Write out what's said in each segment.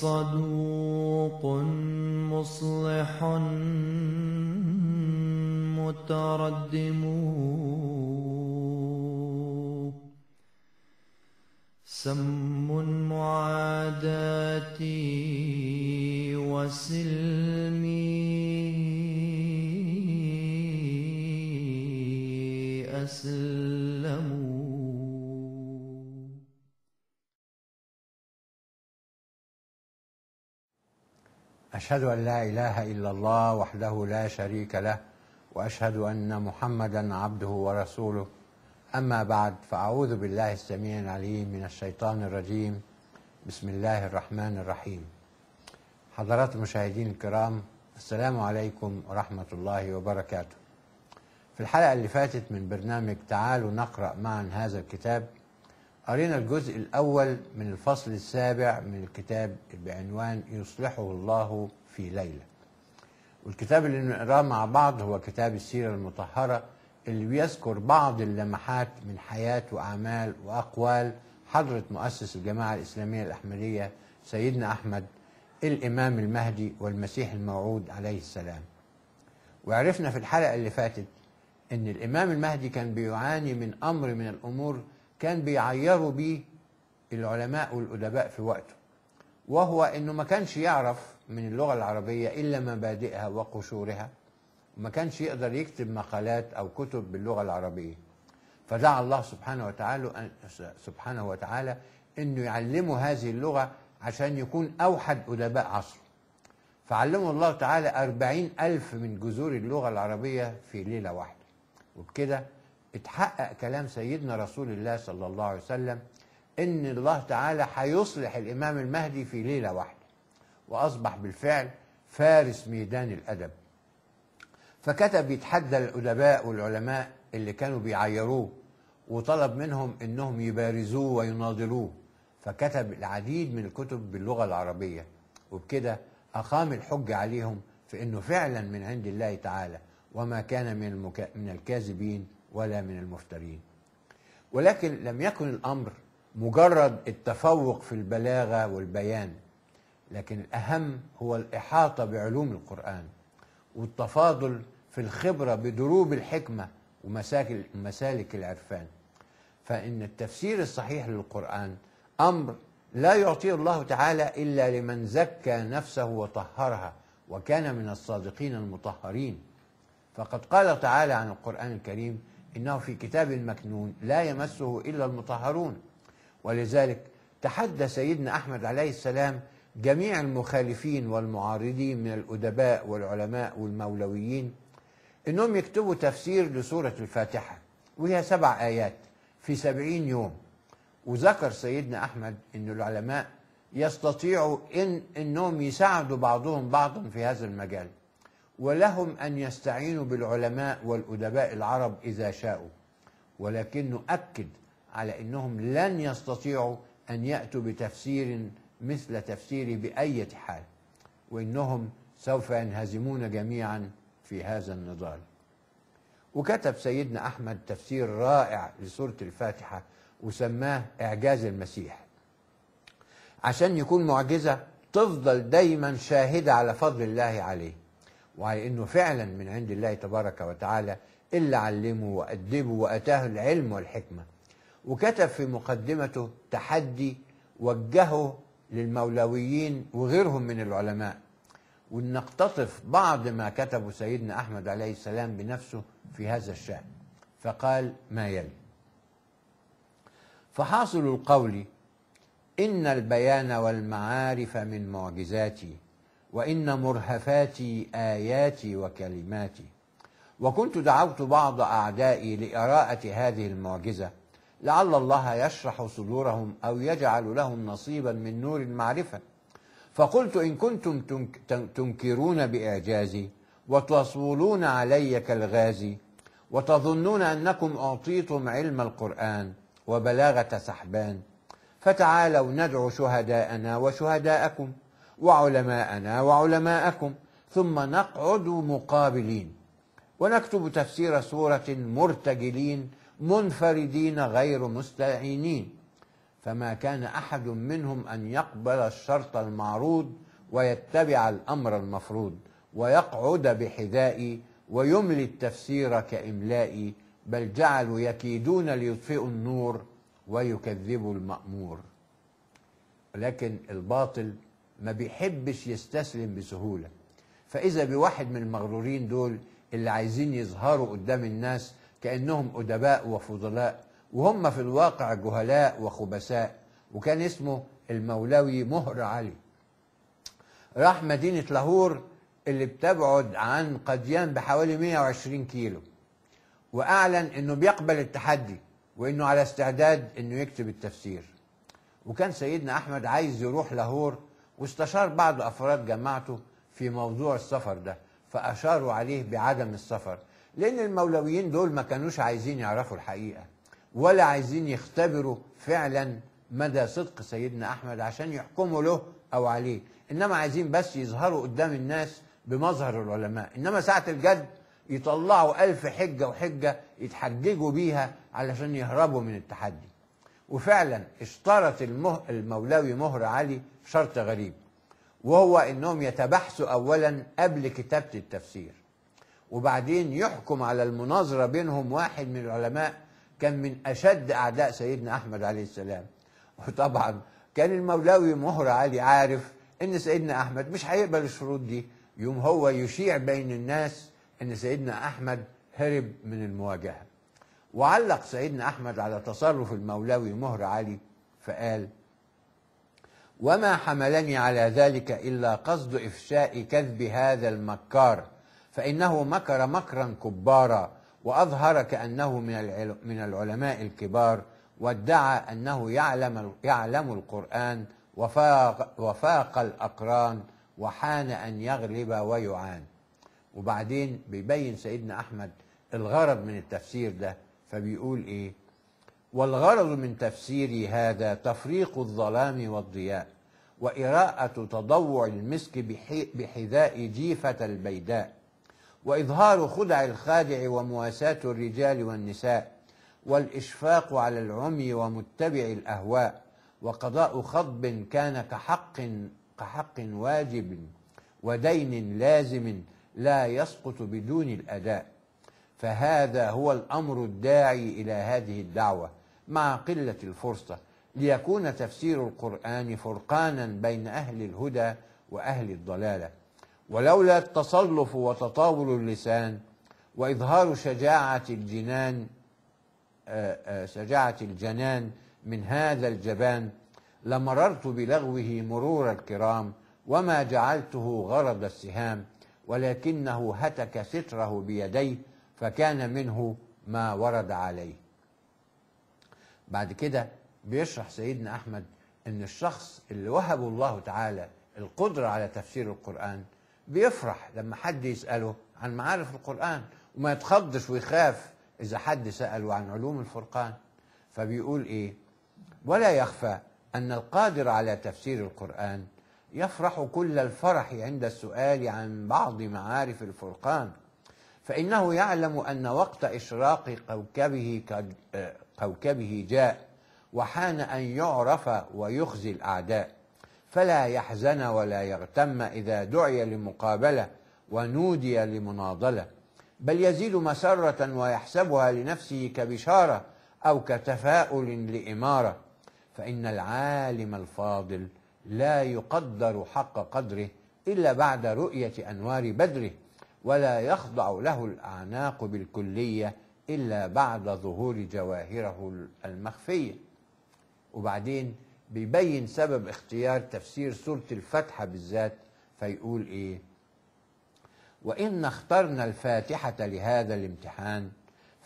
صدوق مصلح متردم. سم معاداتي وسلمي أشهد أن لا إله إلا الله وحده لا شريك له وأشهد أن محمدا عبده ورسوله. أما بعد فأعوذ بالله السميع العليم من الشيطان الرجيم. بسم الله الرحمن الرحيم. حضرات المشاهدين الكرام السلام عليكم ورحمة الله وبركاته. في الحلقة اللي فاتت من برنامج تعالوا نقرأ معا هذا الكتاب قرينا الجزء الأول من الفصل السابع من الكتاب بعنوان يصلحه الله في ليلة. والكتاب اللي نقراه مع بعض هو كتاب السيرة المطهرة اللي بيذكر بعض اللمحات من حياة وأعمال وأقوال حضرة مؤسس الجماعة الإسلامية الأحمدية سيدنا أحمد الإمام المهدي والمسيح الموعود عليه السلام. وعرفنا في الحلقة اللي فاتت إن الإمام المهدي كان بيعاني من أمر من الأمور كان بيعيروا بيه العلماء والأدباء في وقته وهو إنه ما كانش يعرف من اللغة العربية إلا مبادئها وقشورها. وما كانش يقدر يكتب مقالات أو كتب باللغة العربية. فدعا الله سبحانه وتعالى سبحانه وتعالى إنه يعلمه هذه اللغة عشان يكون أوحد أدباء عصره فعلمه الله تعالى أربعين ألف من جذور اللغة العربية في ليلة واحدة. وبكده اتحقق كلام سيدنا رسول الله صلى الله عليه وسلم إن الله تعالى هيصلح الإمام المهدي في ليلة واحدة. وأصبح بالفعل فارس ميدان الأدب. فكتب يتحدى الأدباء والعلماء اللي كانوا بيعيروه وطلب منهم إنهم يبارزوه ويناظروه فكتب العديد من الكتب باللغة العربية وبكده أقام الحجه عليهم في إنه فعلا من عند الله تعالى وما كان من المكا... من الكاذبين ولا من المفترين. ولكن لم يكن الأمر مجرد التفوق في البلاغة والبيان. لكن الأهم هو الإحاطة بعلوم القرآن والتفاضل في الخبرة بدروب الحكمة ومساك مسالك العرفان. فإن التفسير الصحيح للقرآن أمر لا يعطيه الله تعالى إلا لمن زكى نفسه وطهرها وكان من الصادقين المطهرين. فقد قال تعالى عن القرآن الكريم إنه في كتاب مكنون لا يمسه إلا المطهرون. ولذلك تحدى سيدنا أحمد عليه السلام جميع المخالفين والمعارضين من الأدباء والعلماء والمولويين إنهم يكتبوا تفسير لسورة الفاتحة وهي سبع آيات في سبعين يوم. وذكر سيدنا أحمد أن العلماء يستطيعوا إن إنهم يساعدوا بعضهم بعضا في هذا المجال ولهم أن يستعينوا بالعلماء والأدباء العرب إذا شاءوا. ولكنه اكد على إنهم لن يستطيعوا أن يأتوا بتفسير مثل تفسيري باية حال وإنهم سوف ينهزمون جميعا في هذا النضال. وكتب سيدنا أحمد تفسير رائع لسورة الفاتحة وسماه إعجاز المسيح. عشان يكون معجزة تفضل دايما شاهدة على فضل الله عليه وعلى إنه فعلا من عند الله تبارك وتعالى اللي علمه وأدبه وأتاه العلم والحكمة. وكتب في مقدمته تحدي وجهه للمولويين وغيرهم من العلماء. ونقتطف بعض ما كتبه سيدنا أحمد عليه السلام بنفسه في هذا الشأن. فقال ما يلي فحاصل القول إن البيان والمعارف من معجزاتي وإن مرهفاتي آياتي وكلماتي وكنت دعوت بعض أعدائي لإراءة هذه المعجزة لعل الله يشرح صدورهم أو يجعل لهم نصيبا من نور المعرفة. فقلت إن كنتم تنكرون بإعجازي وتصولون علي كالغازي وتظنون أنكم أعطيتم علم القرآن وبلاغة سحبان فتعالوا ندعو شهداءنا وشهداءكم وعلماءنا وعلماءكم ثم نقعد مقابلين ونكتب تفسير سورة مرتجلين منفردين غير مستعينين. فما كان أحد منهم أن يقبل الشرط المعروض ويتبع الأمر المفروض ويقعد بحذائي ويملي التفسير كإملائي بل جعلوا يكيدون ليطفئوا النور ويكذبوا المأمور. لكن الباطل ما بيحبش يستسلم بسهولة. فإذا بواحد من المغرورين دول اللي عايزين يظهروا قدام الناس كأنهم أدباء وفضلاء وهم في الواقع جهلاء وخبثاء وكان اسمه المولوي مهر علي. راح مدينة لاهور اللي بتبعد عن قديان بحوالي 120 كيلو وأعلن أنه بيقبل التحدي وأنه على استعداد أنه يكتب التفسير. وكان سيدنا أحمد عايز يروح لاهور واستشار بعض أفراد جماعته في موضوع السفر ده فأشاروا عليه بعدم السفر. لأن المولويين دول ما كانوش عايزين يعرفوا الحقيقة ولا عايزين يختبروا فعلا مدى صدق سيدنا أحمد عشان يحكموا له أو عليه. إنما عايزين بس يظهروا قدام الناس بمظهر العلماء. إنما ساعة الجد يطلعوا ألف حجة وحجة يتحججوا بيها علشان يهربوا من التحدي. وفعلا اشترط المه... المولوي مهر علي شرط غريب وهو إنهم يتبحثوا اولا قبل كتابة التفسير. وبعدين يحكم على المناظرة بينهم واحد من العلماء كان من أشد أعداء سيدنا أحمد عليه السلام. وطبعا كان المولوي مهر علي عارف إن سيدنا أحمد مش هيقبل الشروط دي. يوم هو يشيع بين الناس إن سيدنا أحمد هرب من المواجهة. وعلق سيدنا أحمد على تصرف المولوي مهر علي فقال وما حملني على ذلك إلا قصد إفشاء كذب هذا المكار فإنه مكر مكرا كبارا وأظهر كأنه من من العلماء الكبار وادعى أنه يعلم يعلم القرآن وفاق وفاق الأقران وحان أن يغلب ويعان. وبعدين بيبين سيدنا أحمد الغرض من التفسير ده فبيقول إيه؟ والغرض من تفسيري هذا تفريق الظلام والضياء وإراءة تضوع المسك بحذاء جيفة البيداء. وإظهار خدع الخادع ومواساة الرجال والنساء والإشفاق على العمي ومتبع الأهواء وقضاء خطب كان كحق كحق واجب ودين لازم لا يسقط بدون الأداء. فهذا هو الأمر الداعي إلى هذه الدعوة مع قلة الفرصة ليكون تفسير القرآن فرقانا بين أهل الهدى وأهل الضلالة. ولولا التصلف وتطاول اللسان وإظهار شجاعة الجنان آه، آه، شجاعة الجنان من هذا الجبان لمررت بلغوه مرور الكرام وما جعلته غرض السهام ولكنه هتك ستره بيديه فكان منه ما ورد عليه. بعد كده بيشرح سيدنا أحمد إن الشخص اللي وهبه الله تعالى القدرة على تفسير القرآن بيفرح لما حد يسأله عن معارف القرآن وما يتخضش ويخاف إذا حد سأله عن علوم الفرقان. فبيقول إيه؟ ولا يخفى أن القادر على تفسير القرآن يفرح كل الفرح عند السؤال عن بعض معارف الفرقان. فإنه يعلم أن وقت إشراق كوكبه آه، كوكبه جاء وحان أن يعرف ويخزي الأعداء. فلا يحزن ولا يغتم إذا دعي لمقابلة ونودي لمناضلة. بل يزيد مسرة ويحسبها لنفسه كبشارة أو كتفاؤل لإمارة. فإن العالم الفاضل لا يقدر حق قدره إلا بعد رؤية أنوار بدره ولا يخضع له الأعناق بالكلية إلا بعد ظهور جواهره المخفية. وبعدين بيبين سبب اختيار تفسير سورة الفاتحة بالذات فيقول إيه؟ وإن اخترنا الفاتحة لهذا الامتحان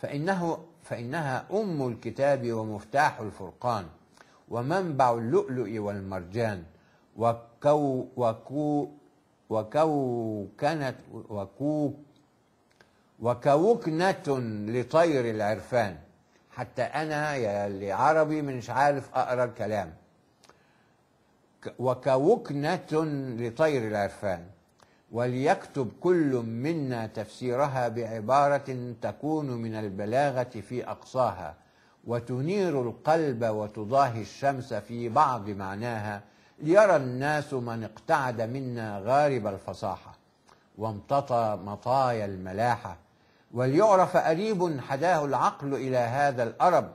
فإنه فإنها أم الكتاب ومفتاح الفرقان ومنبع اللؤلؤ والمرجان وكو وكو وكوكنت وكو وكوكنة لطير العرفان. حتى أنا يا اللي عربي مش عارف أقرأ الكلام. وكوكنة لطير العرفان وليكتب كل منا تفسيرها بعبارة تكون من البلاغة في أقصاها وتنير القلب وتضاهي الشمس في بعض معناها ليرى الناس من اقتعد منا غارب الفصاحة وامتطى مطايا الملاحة وليعرف أديب حداه العقل إلى هذا الأرب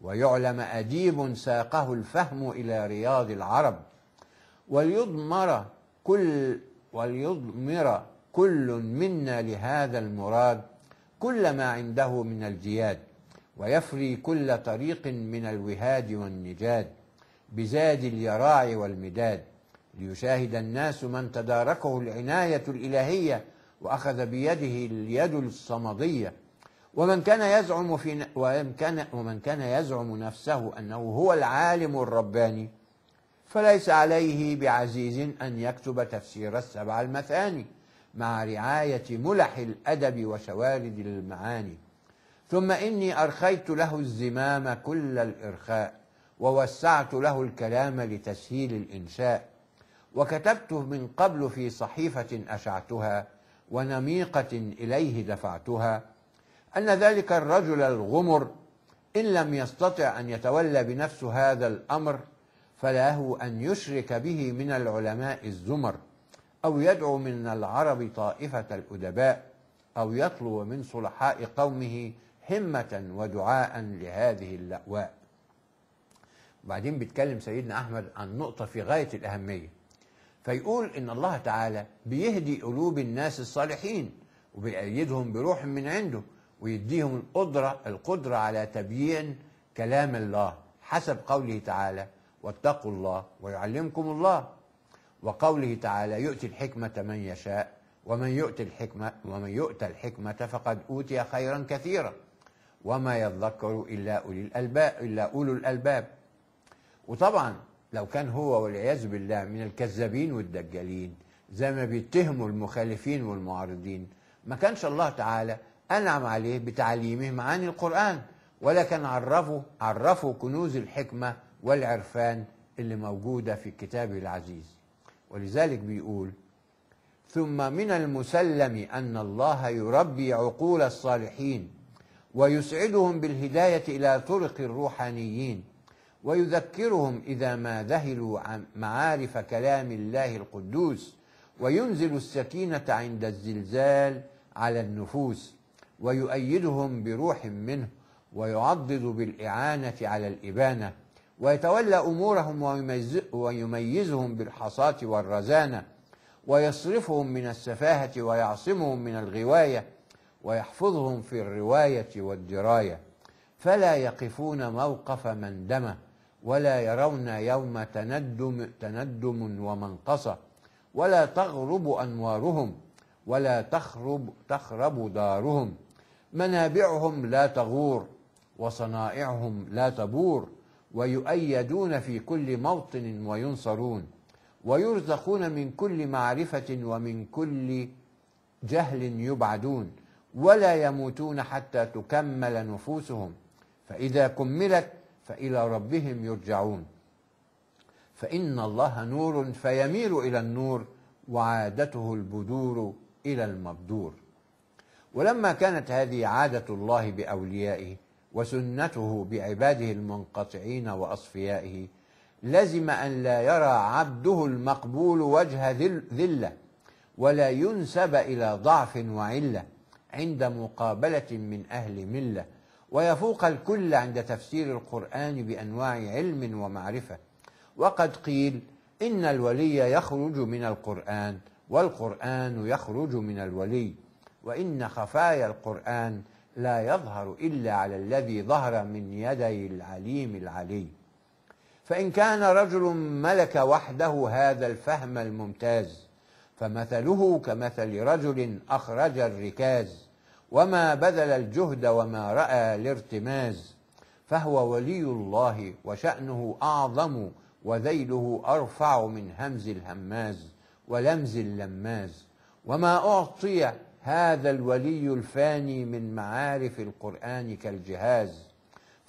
ويعلم أديب ساقه الفهم إلى رياض العرب. وليضمر كل وليضمر كل منا لهذا المراد كل ما عنده من الجياد ويفري كل طريق من الوهاد والنجاد بزاد اليراع والمداد ليشاهد الناس من تداركه العناية الإلهية وأخذ بيده اليد الصمدية. ومن كان يزعم في ومن كان ومن كان يزعم نفسه أنه هو العالم الرباني فليس عليه بعزيز أن يكتب تفسير السبع المثاني مع رعاية ملح الأدب وشوارد المعاني. ثم إني أرخيت له الزمام كل الإرخاء ووسعت له الكلام لتسهيل الإنشاء. وكتبت من قبل في صحيفة أشعتها ونميقة إليه دفعتها. أن ذلك الرجل الغمر إن لم يستطع أن يتولى بنفسه هذا الأمر فله أن يشرك به من العلماء الزمر أو يدعو من العرب طائفة الأدباء أو يطلب من صلحاء قومه همة ودعاء لهذه اللأواء. وبعدين بيتكلم سيدنا أحمد عن نقطة في غاية الأهمية. فيقول إن الله تعالى بيهدي قلوب الناس الصالحين وبيأيدهم بروح من عنده ويديهم القدرة القدرة على تبيين كلام الله حسب قوله تعالى واتقوا الله ويعلمكم الله. وقوله تعالى يؤتي الحكمة من يشاء ومن يؤتي الحكمة ومن يؤتى الحكمة فقد أوتي خيرا كثيرا. وما يذكر إلا أولي الألباب إلا أولو الألباب. وطبعا لو كان هو والعياذ بالله من الكذابين والدجالين زي ما بيتهموا المخالفين والمعارضين. ما كانش الله تعالى أنعم عليه بتعليمه معاني القرآن ولا كان عرفه عرفه كنوز الحكمة والعرفان اللي موجودة في كتابه العزيز. ولذلك بيقول ثم من المسلم أن الله يربي عقول الصالحين ويسعدهم بالهداية إلى طرق الروحانيين ويذكرهم إذا ما ذهلوا معارف كلام الله القدوس وينزل السكينة عند الزلزال على النفوس ويؤيدهم بروح منه ويعضد بالإعانة على الإبانة ويتولى أمورهم ويميز ويميزهم بالحصاة والرزانة ويصرفهم من السفاهة ويعصمهم من الغواية ويحفظهم في الرواية والدراية. فلا يقفون موقف مندمة ولا يرون يوم تندم تندم ومنقصة ولا تغرب أنوارهم ولا تخرب تخرب دارهم. منابعهم لا تغور وصنائعهم لا تبور. ويؤيدون في كل موطن وينصرون ويرزقون من كل معرفة ومن كل جهل يبعدون ولا يموتون حتى تكمل نفوسهم. فإذا كملت فإلى ربهم يرجعون. فإن الله نور فيميل إلى النور وعادته البدور إلى المبدور ولما كانت هذه عادة الله بأوليائه وسنته بعباده المنقطعين وأصفيائه لزم أن لا يرى عبده المقبول وجه ذل ذلة ولا ينسب إلى ضعف وعلة عند مقابلة من أهل ملة. ويفوق الكل عند تفسير القرآن بأنواع علم ومعرفة. وقد قيل إن الولي يخرج من القرآن والقرآن يخرج من الولي. وإن خفايا القرآن لا يظهر إلا على الذي ظهر من يدي العليم العلي. فإن كان رجل ملك وحده هذا الفهم الممتاز فمثله كمثل رجل أخرج الركاز وما بذل الجهد وما رأى الارتماز فهو ولي الله وشأنه أعظم وذيله أرفع من همز الهماز ولمز اللماز. وما أعطي هذا الولي الفاني من معارف القرآن كالجهاز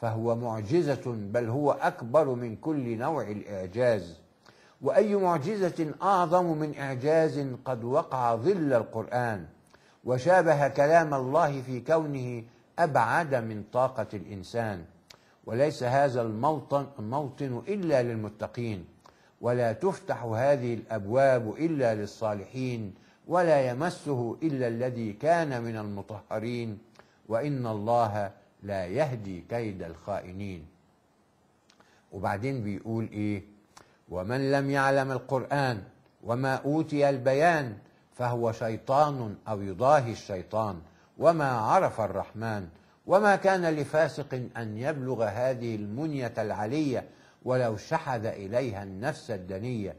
فهو معجزة بل هو أكبر من كل نوع الإعجاز. وأي معجزة أعظم من إعجاز قد وقع ظل القرآن وشابه كلام الله في كونه أبعد من طاقة الإنسان. وليس هذا الموطن الموطن إلا للمتقين ولا تفتح هذه الأبواب إلا للصالحين ولا يمسه إلا الذي كان من المطهرين. وإن الله لا يهدي كيد الخائنين. وبعدين بيقول إيه؟ ومن لم يعلم القرآن وما أوتي البيان فهو شيطان أو يضاهي الشيطان. وما عرف الرحمن وما كان لفاسق أن يبلغ هذه المنية العلية ولو شحذ إليها النفس الدنية.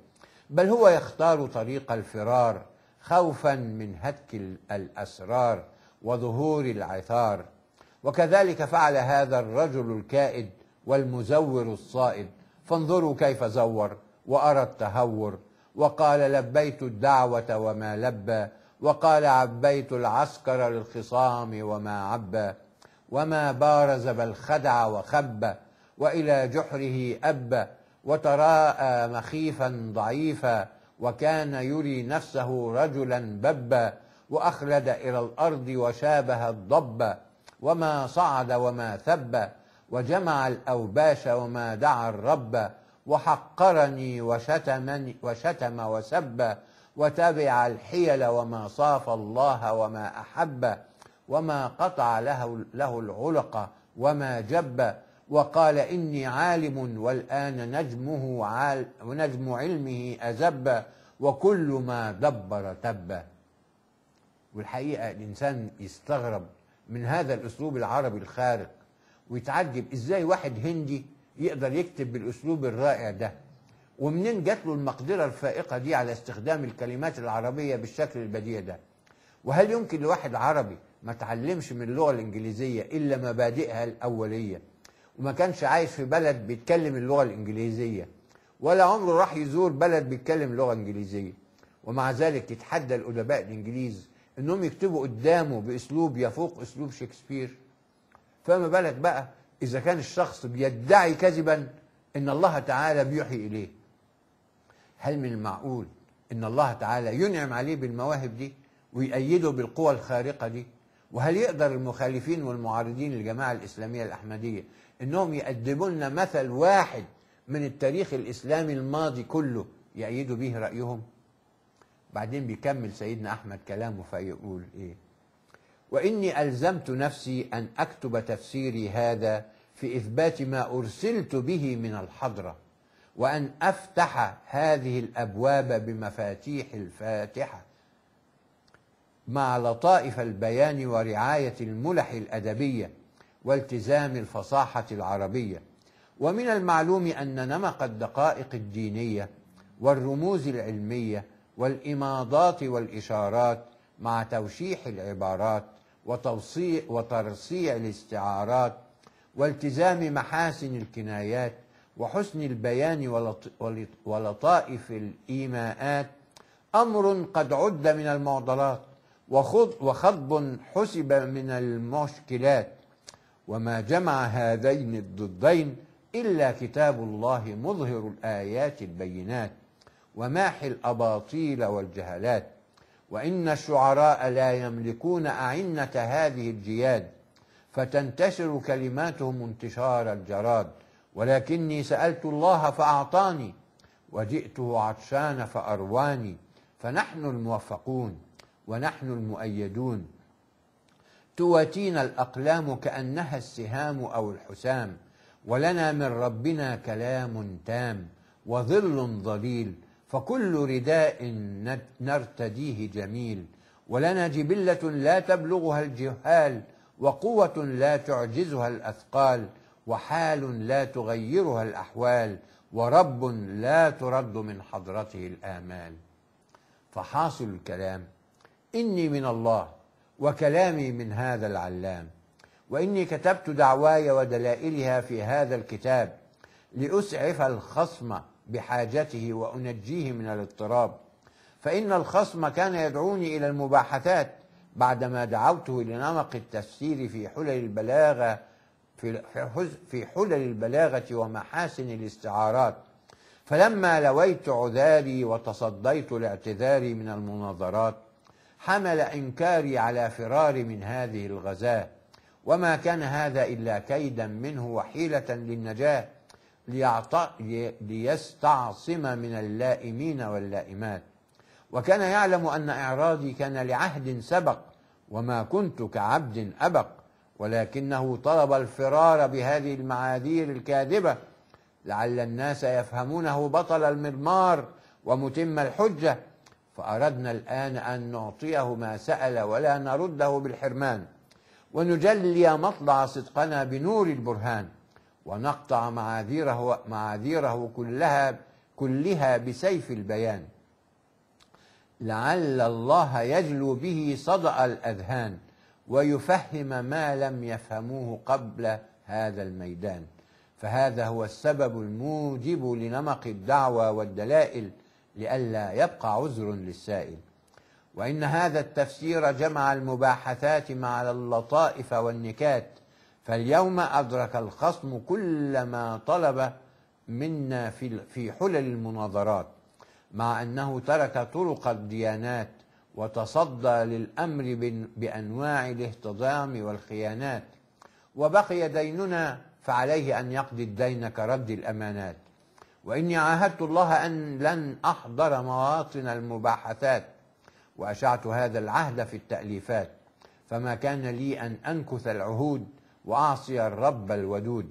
بل هو يختار طريق الفرار خوفا من هتك الأسرار وظهور العثار. وكذلك فعل هذا الرجل الكائد والمزور الصائد. فانظروا كيف زور وأرى التهور. وقال لبيت الدعوة وما لبى وقال عبيت العسكر للخصام وما عبى وما بارز بل خدع وخبى وإلى جحره أبى وتراءى مخيفا ضعيفا. وكان يري نفسه رجلا ببا وأخلد إلى الأرض وشابه الضب وما صعد وما ثب وجمع الأوباش وما دعا الرب وحقرني وشتمني وشتم وسب وتبع الحيل وما صاف الله وما أحب وما قطع له, له العلق وما جب وقال إني عالم والآن نجمه عال ونجم علمه أزب وكل ما دبر تب. والحقيقة الإنسان يستغرب من هذا الأسلوب العربي الخارق ويتعجب إزاي واحد هندي يقدر يكتب بالأسلوب الرائع ده. ومنين جات له المقدرة الفائقة دي على استخدام الكلمات العربية بالشكل البديع ده؟ وهل يمكن لواحد عربي ما تعلمش من اللغة الإنجليزية إلا مبادئها الأولية؟ وما كانش عايش في بلد بيتكلم اللغة الإنجليزية. ولا عمره راح يزور بلد بيتكلم لغة إنجليزية. ومع ذلك يتحدى الأدباء الإنجليز إنهم يكتبوا قدامه بأسلوب يفوق أسلوب شكسبير. فما بالك بقى إذا كان الشخص بيدعي كذبا إن الله تعالى بيوحي إليه. هل من المعقول إن الله تعالى ينعم عليه بالمواهب دي ويأيده بالقوى الخارقة دي؟ وهل يقدر المخالفين والمعارضين للجماعة الإسلامية الأحمدية إنهم يقدموا لنا مثل واحد من التاريخ الإسلامي الماضي كله يأيدوا به رأيهم. بعدين بيكمل سيدنا أحمد كلامه فيقول إيه؟ وإني ألزمت نفسي أن أكتب تفسيري هذا في إثبات ما أرسلت به من الحضرة وأن أفتح هذه الأبواب بمفاتيح الفاتحة مع لطائف البيان ورعاية الملح الأدبية. والتزام الفصاحة العربية. ومن المعلوم أن نمق الدقائق الدينية والرموز العلمية والإماضات والإشارات مع توشيح العبارات وترصيع الاستعارات والتزام محاسن الكنايات وحسن البيان ولط- ولط- ولطائف الإيماءات أمر قد عد من المعضلات وخض وخضب حسب من المشكلات. وما جمع هذين الضدين إلا كتاب الله مظهر الآيات البينات وماحي الأباطيل والجهلات وإن الشعراء لا يملكون أعنة هذه الجياد فتنتشر كلماتهم انتشار الجراد. ولكني سألت الله فأعطاني وجئته عطشان فأرواني فنحن الموفقون ونحن المؤيدون. تواتينا الأقلام كأنها السهام أو الحسام ولنا من ربنا كلام تام وظل ظليل فكل رداء نرتديه جميل ولنا جبلة لا تبلغها الجهال وقوة لا تعجزها الأثقال وحال لا تغيرها الأحوال ورب لا ترد من حضرته الآمال. فحاصل الكلام. إني من الله وكلامي من هذا العلام. وإني كتبت دعواي ودلائلها في هذا الكتاب لأسعف الخصم بحاجته وأنجيه من الاضطراب. فإن الخصم كان يدعوني إلى المباحثات بعدما دعوته لنمق التفسير في حلل البلاغة في حلل البلاغة ومحاسن الاستعارات. فلما لويت عذاري وتصديت لاعتذاري من المناظرات حمل إنكاري على فراري من هذه الغزاة. وما كان هذا إلا كيدا منه وحيلة للنجاة ليعط- لي- ليستعصم من اللائمين واللائمات. وكان يعلم أن إعراضي كان لعهد سبق وما كنت كعبد أبق. ولكنه طلب الفرار بهذه المعاذير الكاذبة. لعل الناس يفهمونه بطل المضمار ومتم الحجة. فأردنا الآن أن نعطيه ما سأل ولا نرده بالحرمان ونجلي مطلع صدقنا بنور البرهان ونقطع معاذيره معاذيره كلها كلها بسيف البيان. لعل الله يجلو به صدأ الأذهان ويفهم ما لم يفهموه قبل هذا الميدان. فهذا هو السبب الموجب لنمق الدعوة والدلائل لئلا يبقى عذر للسائل. وإن هذا التفسير جمع المباحثات مع اللطائف والنكات فاليوم أدرك الخصم كل ما طلب منا في حلل المناظرات مع أنه ترك طرق الديانات وتصدى للأمر بأنواع الاهتضام والخيانات. وبقي ديننا فعليه أن يقضي الدين كرد الأمانات. وإني عاهدت الله أن لن أحضر مواطن المباحثات وأشعت هذا العهد في التأليفات فما كان لي أن أنكث العهود وأعصي الرب الودود.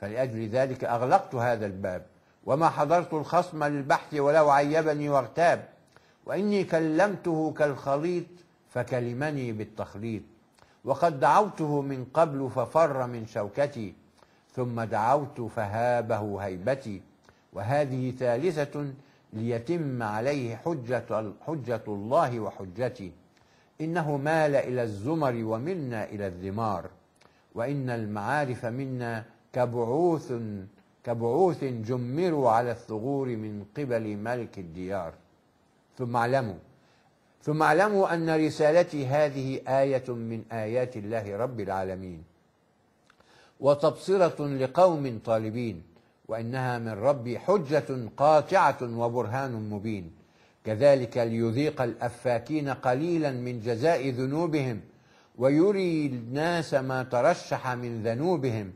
فلأجل ذلك أغلقت هذا الباب وما حضرت الخصم للبحث ولو عيبني واغتاب وإني كلمته كالخليط فكلمني بالتخليط. وقد دعوته من قبل ففر من شوكتي ثم دعوت فهابه هيبتي. وهذه ثالثة ليتم عليه حجة, حجة الله وحجتي إنه مال إلى الزمر ومنا إلى الذمار. وإن المعارف منا كبعوث كبعوث جمروا على الثغور من قبل ملك الديار. ثم اعلموا ثم اعلموا أن رسالتي هذه آية من آيات الله رب العالمين. وتبصرة لقوم طالبين. وإنها من ربي حجة قاطعة وبرهان مبين. كذلك ليذيق الأفاكين قليلا من جزاء ذنوبهم ويري الناس ما ترشح من ذنوبهم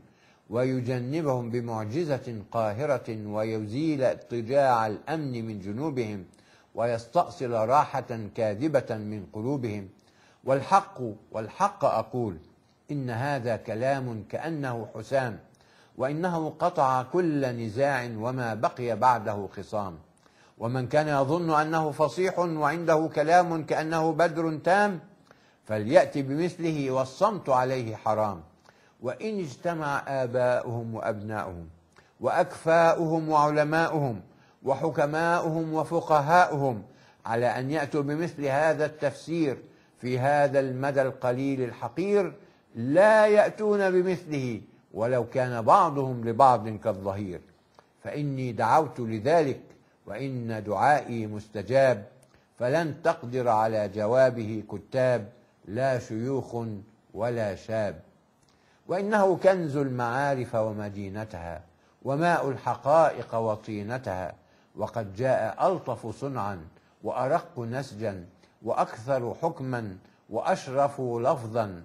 ويجنبهم بمعجزة قاهرة ويزيل اضطجاع الأمن من جنوبهم ويستأصل راحة كاذبة من قلوبهم. والحق والحق أقول إن هذا كلام كأنه حسام. وإنه قطع كل نزاع وما بقي بعده خصام. ومن كان يظن أنه فصيح وعنده كلام كأنه بدر تام فليأتي بمثله والصمت عليه حرام. وإن اجتمع آباؤهم وأبناؤهم وأكفاؤهم وعلماؤهم وحكماؤهم وفقهاؤهم على أن يأتوا بمثل هذا التفسير في هذا المدى القليل الحقير لا يأتون بمثله. ولو كان بعضهم لبعض كالظهير. فإني دعوت لذلك وإن دعائي مستجاب فلن تقدر على جوابه كتاب لا شيوخ ولا شاب. وإنه كنز المعارف ومدينتها وماء الحقائق وطينتها وقد جاء ألطف صنعا وأرق نسجا وأكثر حكما وأشرف لفظا.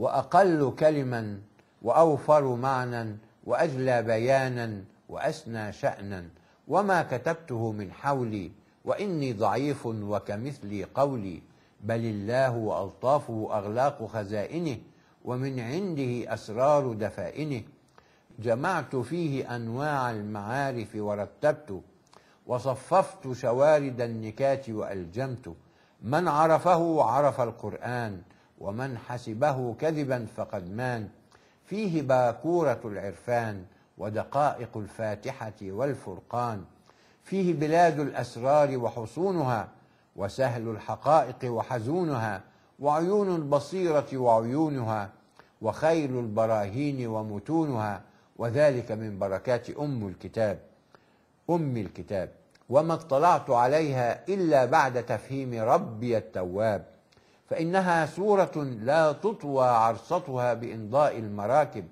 وأقل كلما وأوفر معنى وأجلى بيانا وأسنى شأنا. وما كتبته من حولي وإني ضعيف وكمثلي قولي. بل الله وألطافه أغلاق خزائنه ومن عنده أسرار دفائنه. جمعت فيه أنواع المعارف ورتبت وصففت شوارد النكات وألجمت. من عرفه عرف القرآن ومن حسبه كذبا فقد مان. فيه باكورة العرفان ودقائق الفاتحة والفرقان. فيه بلاد الأسرار وحصونها وسهل الحقائق وحزونها وعيون البصيرة وعيونها وخيل البراهين ومتونها وذلك من بركات أم الكتاب. أم الكتاب. وما اطلعت عليها إلا بعد تفهيم ربي التواب. فإنها سورة لا تطوى عرصتها بإمضاء المراكب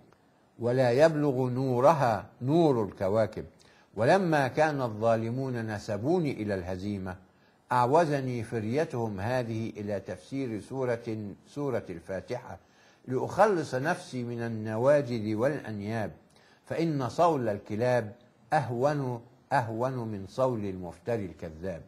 ولا يبلغ نورها نور الكواكب. ولما كان الظالمون نسبوني إلى الهزيمة أعوزني فريتهم هذه إلى تفسير سورة سورة الفاتحة لأخلص نفسي من النواجذ والأنياب. فإن صول الكلاب أهون أهون من صول المفتري الكذاب.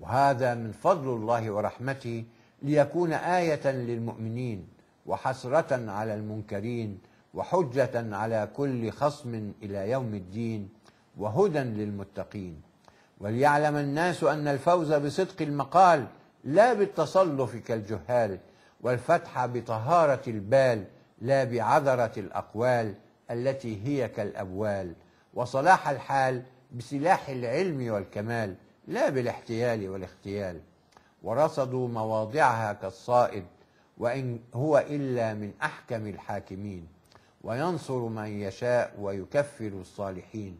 وهذا من فضل الله ورحمته ليكون آية للمؤمنين وحسرة على المنكرين وحجة على كل خصم إلى يوم الدين وهدى للمتقين. وليعلم الناس أن الفوز بصدق المقال لا بالتصلف كالجهال والفتح بطهارة البال لا بعذرة الأقوال التي هي كالأبوال. وصلاح الحال بسلاح العلم والكمال لا بالاحتيال والاختيال. ورصدوا مواضعها كالصائد وإن هو إلا من أحكم الحاكمين وينصر من يشاء ويكفر الصالحين.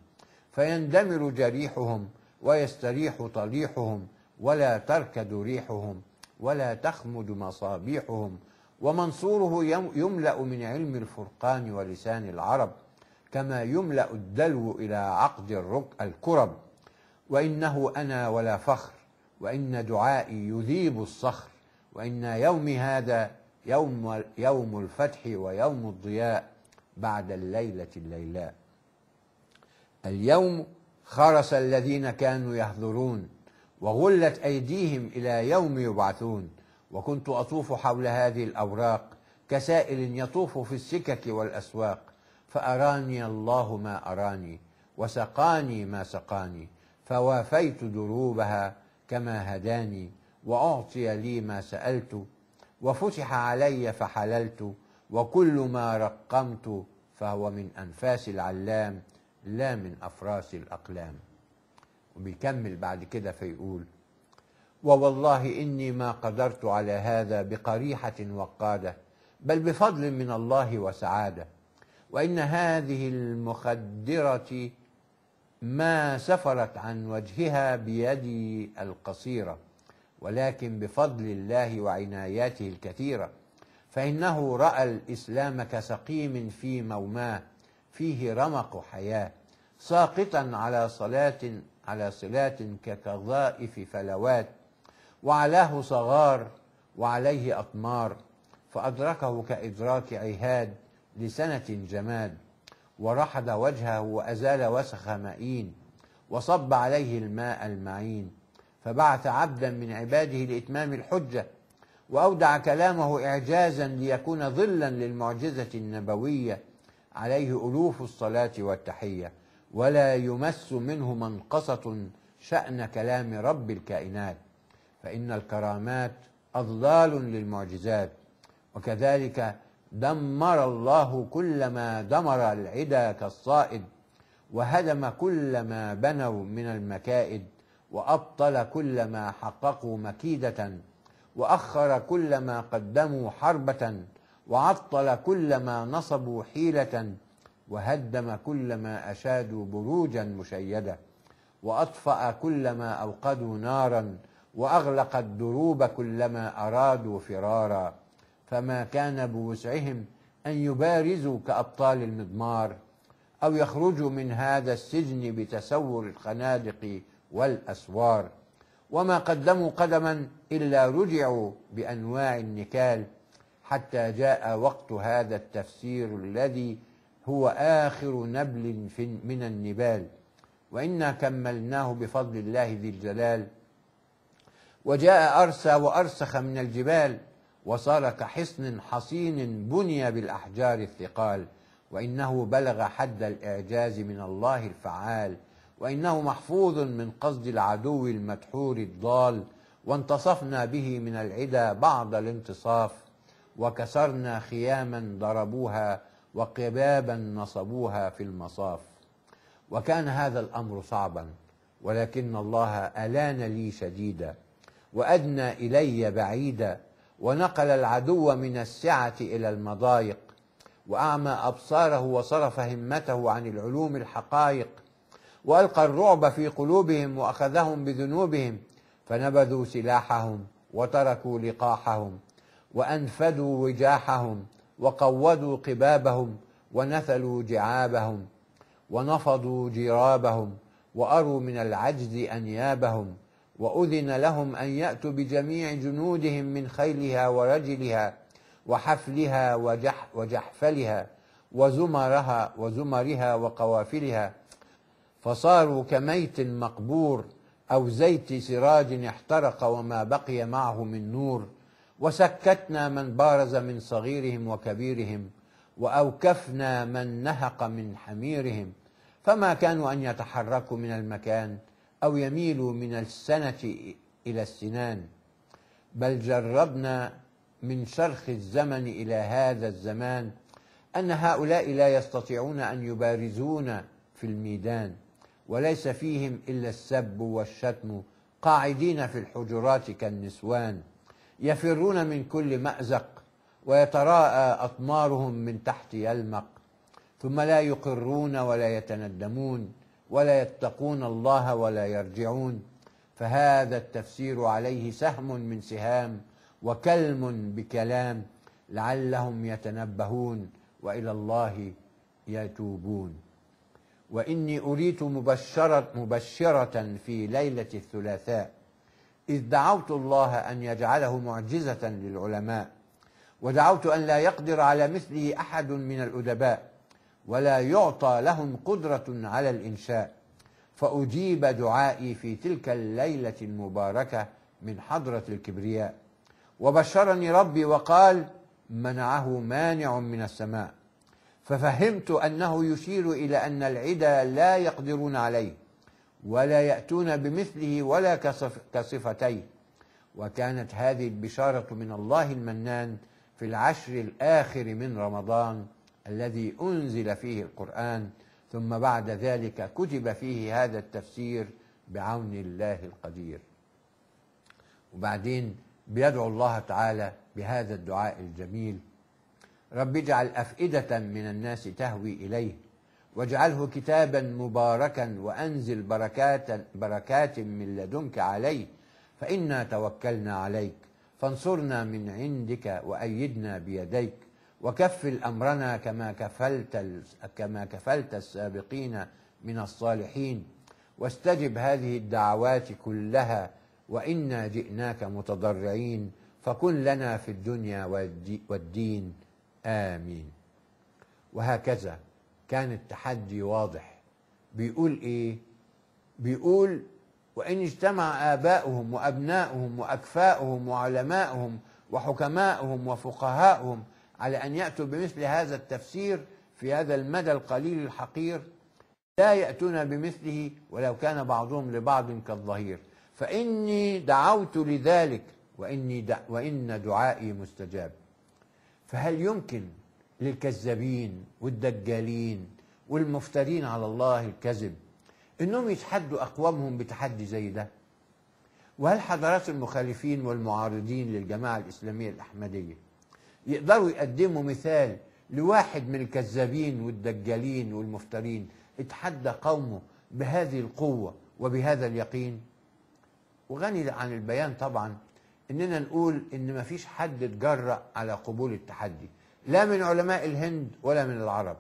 فيندمر جريحهم ويستريح طليحهم ولا تركد ريحهم ولا تخمد مصابيحهم. ومنصوره يم- يملأ من علم الفرقان ولسان العرب كما يملأ الدلو إلى عقد الرك الكرب. وإنه أنا ولا فخر وإن دعائي يذيب الصخر وإن يومي هذا يوم يوم الفتح ويوم الضياء بعد الليلة الليلاء. اليوم خرس الذين كانوا يحضرون وغلت أيديهم إلى يوم يبعثون. وكنت أطوف حول هذه الأوراق كسائل يطوف في السكك والأسواق فأراني الله ما أراني وسقاني ما سقاني فوافيت دروبها كما هداني وأعطي لي ما سألت وفتح علي فحللت وكل ما رقمت فهو من أنفاس العلام لا من أفراس الأقلام. وبيكمل بعد كده فيقول ووالله إني ما قدرت على هذا بقريحة وقادة بل بفضل من الله وسعادة. وإن هذه المخدرة ما سفرت عن وجهها بيدي القصيرة ولكن بفضل الله وعناياته الكثيرة. فإنه رأى الإسلام كسقيم في موماه فيه رمق حياة ساقطا على صلاة على صلات ككظائف فلوات وعلاه صغار وعليه أطمار فأدركه كإدراك عهاد لسنة جماد. ورحض وجهه وأزال وسخ مئين وصب عليه الماء المعين فبعث عبدا من عباده لإتمام الحجة وأودع كلامه إعجازا ليكون ظلا للمعجزة النبوية عليه ألوف الصلاة والتحية ولا يمس منه منقصة شأن كلام رب الكائنات فإن الكرامات أضلال للمعجزات وكذلك دمر الله كل ما دمر العدا كالصائد وهدم كل ما بنوا من المكائد وأبطل كل ما حققوا مكيدة وأخر كل ما قدموا حربة وعطل كل ما نصبوا حيلة وهدم كل ما أشادوا بروجا مشيدة وأطفأ كل ما أوقدوا نارا وأغلق الدروب كلما أرادوا فرارا. فما كان بوسعهم أن يبارزوا كأبطال المضمار أو يخرجوا من هذا السجن بتسور الخنادق والأسوار. وما قدموا قدما إلا رجعوا بأنواع النكال حتى جاء وقت هذا التفسير الذي هو آخر نبل من النبال. وإنا كملناه بفضل الله ذي الجلال. وجاء أرسى وأرسخ من الجبال وصار كحصن حصين بني بالأحجار الثقال وإنه بلغ حد الإعجاز من الله الفعال وإنه محفوظ من قصد العدو المدحور الضال وانتصفنا به من العدا بعض الانتصاف وكسرنا خياما ضربوها وقبابا نصبوها في المصاف. وكان هذا الأمر صعبا ولكن الله ألان لي شديدا وأدنى إلي بعيدا ونقل العدو من السعة إلى المضايق وأعمى أبصاره وصرف همته عن العلوم الحقائق وألقى الرعب في قلوبهم وأخذهم بذنوبهم فنبذوا سلاحهم وتركوا لقاحهم وأنفدوا وجاحهم وقودوا قبابهم ونثلوا جعابهم ونفضوا جرابهم وأروا من العجز أنيابهم وأذن لهم أن يأتوا بجميع جنودهم من خيلها ورجلها وحفلها وجح وجحفلها وزمرها وزمرها وقوافلها. فصاروا كميت مقبور أو زيت سراج احترق وما بقي معه من نور. وسكتنا من بارز من صغيرهم وكبيرهم وأوكفنا من نهق من حميرهم. فما كانوا أن يتحركوا من المكان أو يميلوا من السنة إلى السنان بل جربنا من شرخ الزمن إلى هذا الزمان أن هؤلاء لا يستطيعون أن يبارزون في الميدان وليس فيهم إلا السب والشتم قاعدين في الحجرات كالنسوان يفرون من كل مأزق ويتراءى أطمارهم من تحت يلمق ثم لا يقرون ولا يتندمون. ولا يتقون الله ولا يرجعون فهذا التفسير عليه سهم من سهام وكلم بكلام لعلهم يتنبهون وإلى الله يتوبون. وإني أريت مبشره مبشرة في ليلة الثلاثاء إذ دعوت الله أن يجعله معجزة للعلماء ودعوت أن لا يقدر على مثله أحد من الأدباء ولا يعطى لهم قدرة على الإنشاء. فأجيب دعائي في تلك الليلة المباركة من حضرة الكبرياء. وبشرني ربي وقال منعه مانع من السماء. ففهمت أنه يشير إلى أن العدا لا يقدرون عليه ولا يأتون بمثله ولا كصف كصفتيه. وكانت هذه البشارة من الله المنان في العشر الآخر من رمضان الذي أنزل فيه القرآن ثم بعد ذلك كتب فيه هذا التفسير بعون الله القدير. وبعدين بيدعو الله تعالى بهذا الدعاء الجميل. رب اجعل أفئدة من الناس تهوي إليه واجعله كتابا مباركا وأنزل بركات بركات من لدنك عليه فإنا توكلنا عليك فانصرنا من عندك وأيدنا بيديك. وكفل أمرنا كما كفلت كما كفلت السابقين من الصالحين. واستجب هذه الدعوات كلها وإنا جئناك متضرعين فكن لنا في الدنيا والدين. آمين. وهكذا كان التحدي واضح. بيقول إيه؟ بيقول وإن اجتمع آباؤهم وأبناؤهم وأكفاؤهم وعلماؤهم وحكماؤهم وفقهاؤهم على أن يأتوا بمثل هذا التفسير في هذا المدى القليل الحقير لا يأتون بمثله ولو كان بعضهم لبعض كالظهير. فإني دعوت لذلك وإني دع وإن دعائي مستجاب. فهل يمكن للكذابين والدجالين والمفترين على الله الكذب إنهم يتحدوا أقوامهم بتحدي زي ده؟ وهل حضرات المخالفين والمعارضين للجماعة الإسلامية الأحمدية يقدروا يقدموا مثال لواحد من الكذابين والدجالين والمفترين اتحدى قومه بهذه القوة وبهذا اليقين؟ وغني عن البيان طبعا إننا نقول إن ما فيش حد اتجرأ على قبول التحدي لا من علماء الهند ولا من العرب.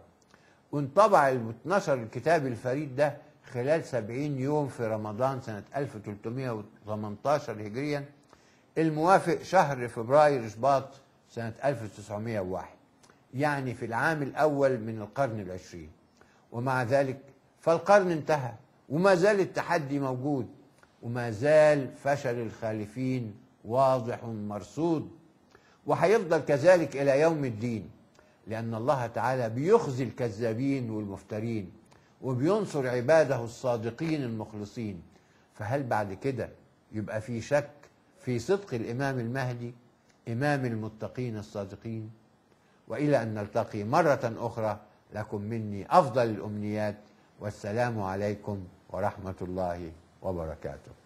وانطبع اتنشر الكتاب الفريد ده خلال سبعين يوم في رمضان سنة 1318 هجريا الموافق شهر فبراير شباط سنة 1901 يعني في العام الأول من القرن العشرين. ومع ذلك فالقرن انتهى. وما زال التحدي موجود. وما زال فشل الخالفين واضح مرصود. وهيفضل كذلك إلى يوم الدين. لأن الله تعالى بيخزي الكذابين والمفترين. وبينصر عباده الصادقين المخلصين. فهل بعد كده يبقى في شك في صدق الإمام المهدي؟ إمام المتقين الصادقين. وإلى أن نلتقي مرة أخرى لكم مني أفضل الأمنيات والسلام عليكم ورحمة الله وبركاته.